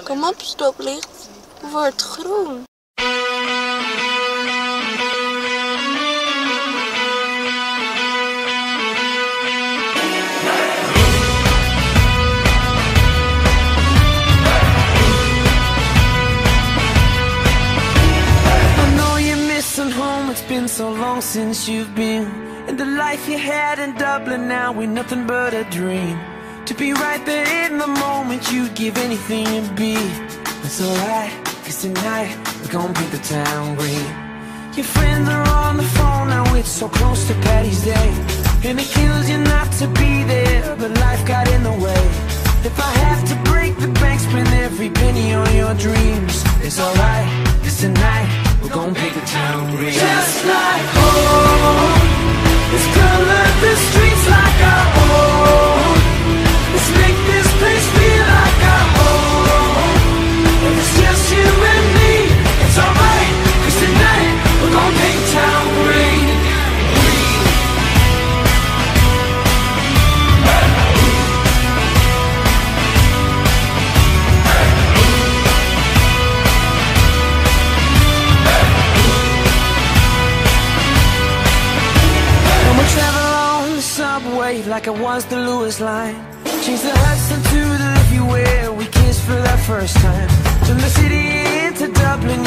Kom op, stoplicht. Word groen. I know you're missing home, it's been so long since you've been And the life you had in Dublin now ain't nothing but a dream To be right there in the moment, you'd give anything to be. It's alright, cause tonight we're gonna paint the town green. Your friends are on the phone now, it's so close to Patty's Day. And it kills you not to be there, but life got in the way. If I have to break the bank, spend every penny on your dreams. It's alright, cause tonight we're gonna paint the town green. Just like home like I was the Lewis line. Change the Hudson to the Liffey we kissed for that first time. From the city into Dublin,